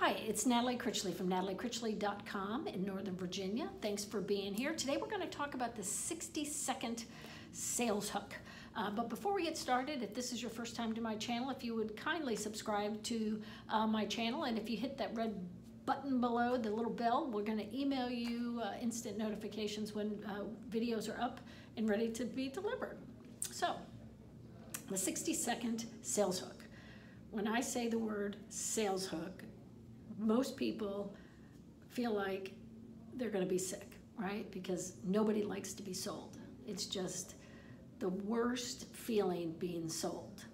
Hi, it's Natalie Critchley from nataliecritchley.com in Northern Virginia. Thanks for being here. Today we're going to talk about the 60 second sales hook. Uh, but before we get started, if this is your first time to my channel, if you would kindly subscribe to uh, my channel and if you hit that red button below, the little bell, we're going to email you uh, instant notifications when uh, videos are up and ready to be delivered. So, the 60 second sales hook. When I say the word sales hook, most people feel like they're going to be sick, right? Because nobody likes to be sold. It's just the worst feeling being sold.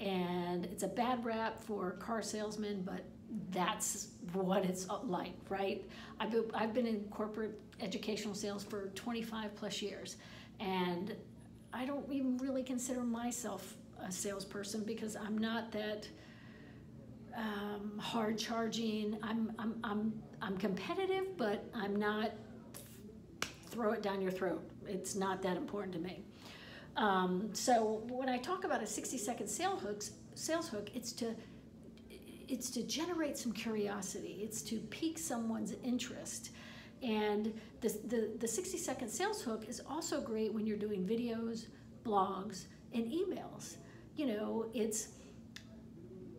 And it's a bad rap for car salesmen, but that's what it's like, right? I've been, I've been in corporate educational sales for 25 plus years, and I don't even really consider myself a salesperson because I'm not that um, hard charging. I'm, I'm, I'm, I'm competitive, but I'm not throw it down your throat. It's not that important to me. Um, so when I talk about a 60 second sales hook, sales hook, it's to it's to generate some curiosity. It's to pique someone's interest. And the, the, the 60 second sales hook is also great when you're doing videos, blogs, and emails. You know, it's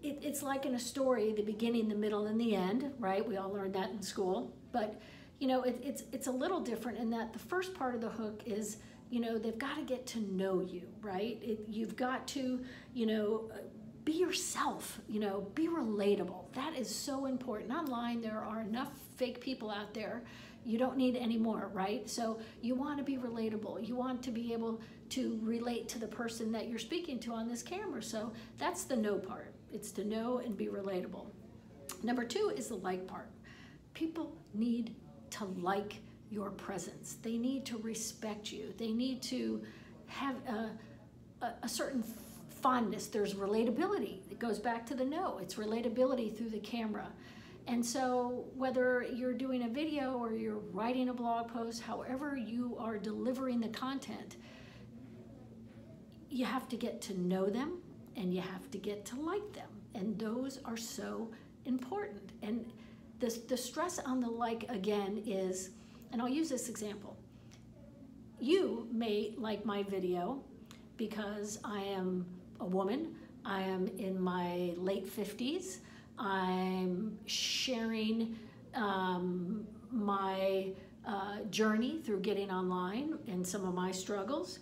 it, it's like in a story, the beginning, the middle, and the end, right? We all learned that in school. But, you know, it, it's, it's a little different in that the first part of the hook is, you know, they've got to get to know you, right? It, you've got to, you know, be yourself, you know, be relatable. That is so important. Online, there are enough fake people out there. You don't need any more, right? So you want to be relatable. You want to be able to relate to the person that you're speaking to on this camera. So that's the know part. It's to know and be relatable. Number two is the like part. People need to like your presence. They need to respect you. They need to have a, a, a certain fondness. There's relatability. It goes back to the know. It's relatability through the camera. And so whether you're doing a video or you're writing a blog post, however you are delivering the content, you have to get to know them and you have to get to like them. And those are so important. And the, the stress on the like again is, and I'll use this example. You may like my video because I am a woman, I am in my late 50s, I'm sharing um, my uh, journey through getting online and some of my struggles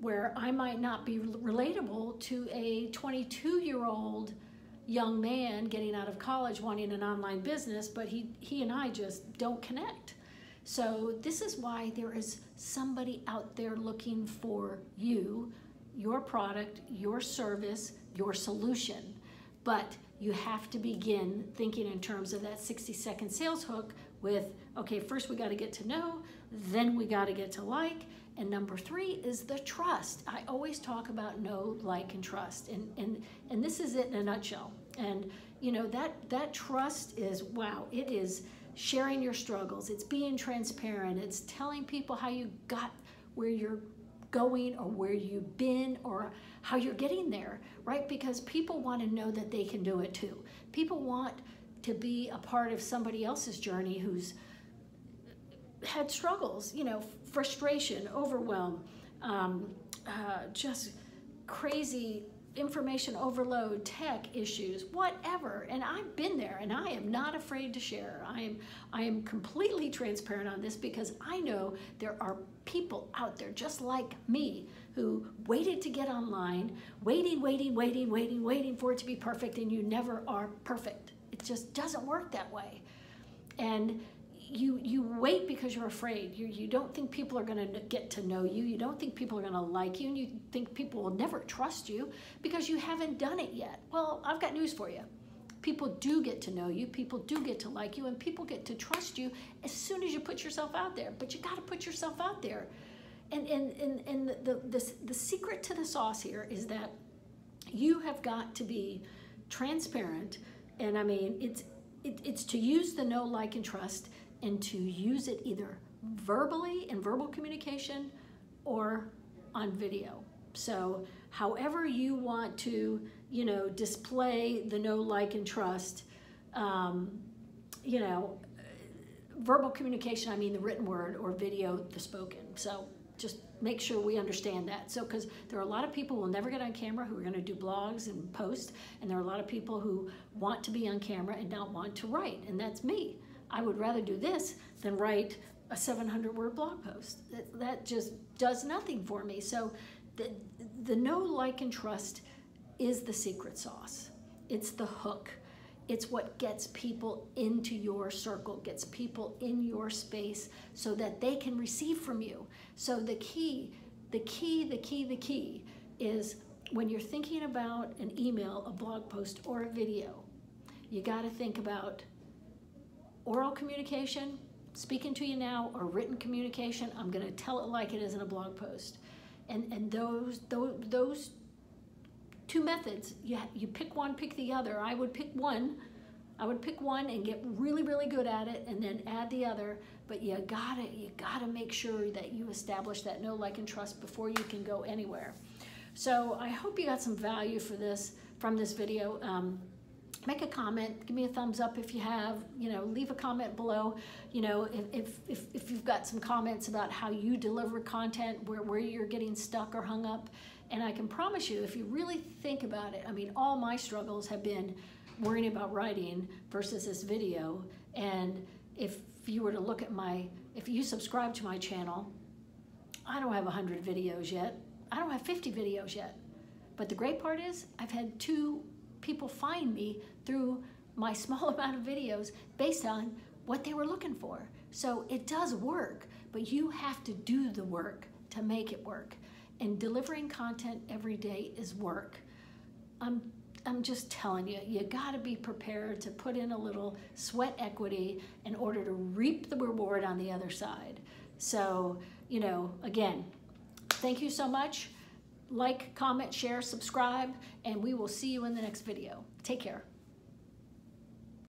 where I might not be relatable to a 22 year old young man getting out of college wanting an online business, but he, he and I just don't connect. So this is why there is somebody out there looking for you, your product, your service, your solution. But you have to begin thinking in terms of that 60 second sales hook with, okay, first we got to get to know, then we got to get to like, and number three is the trust. I always talk about know, like, and trust. And, and, and this is it in a nutshell. And, you know, that, that trust is, wow, it is sharing your struggles. It's being transparent. It's telling people how you got where you're going or where you've been or how you're getting there, right? Because people want to know that they can do it too. People want to be a part of somebody else's journey who's had struggles, you know, frustration, overwhelm, um, uh, just crazy information overload, tech issues, whatever. And I've been there and I am not afraid to share. I am, I am completely transparent on this because I know there are people out there just like me who waited to get online, waiting, waiting, waiting, waiting, waiting for it to be perfect and you never are perfect. It just doesn't work that way. And you you wait because you're afraid. You you don't think people are going to get to know you. You don't think people are going to like you, and you think people will never trust you because you haven't done it yet. Well, I've got news for you. People do get to know you. People do get to like you, and people get to trust you as soon as you put yourself out there. But you got to put yourself out there. And and and and the the the secret to the sauce here is that you have got to be transparent. And I mean, it's it, it's to use the know, like, and trust and to use it either verbally in verbal communication or on video. So however you want to, you know, display the know, like, and trust, um, you know, verbal communication, I mean the written word, or video, the spoken. So just make sure we understand that. So, because there are a lot of people who will never get on camera who are going to do blogs and post, and there are a lot of people who want to be on camera and don't want to write, and that's me. I would rather do this than write a 700 word blog post. That, that just does nothing for me. So, the, the know, like, and trust is the secret sauce. It's the hook. It's what gets people into your circle, gets people in your space so that they can receive from you. So the key, the key, the key, the key is when you're thinking about an email, a blog post, or a video, you got to think about oral communication, speaking to you now, or written communication. I'm going to tell it like it is in a blog post. And, and those, those, those two methods. You, you pick one, pick the other. I would pick one. I would pick one and get really, really good at it and then add the other. But you gotta, you gotta make sure that you establish that know, like, and trust before you can go anywhere. So I hope you got some value for this from this video. Um, make a comment give me a thumbs up if you have you know leave a comment below you know if, if, if, you've got some comments about how you deliver content where, where you're getting stuck or hung up and I can promise you, if you really think about it, I mean, all my struggles have been worrying about writing versus this video. And if you were to look at my, if you subscribe to my channel, I don't have 100 videos yet. I don't have 50 videos yet. But the great part is, I've had two people find me through my small amount of videos based on what they were looking for. So it does work, but you have to do the work to make it work and delivering content every day is work. I'm, I'm just telling you, you got to be prepared to put in a little sweat equity in order to reap the reward on the other side. So, you know, again, thank you so much. Like, comment, share, subscribe, and we will see you in the next video. Take care.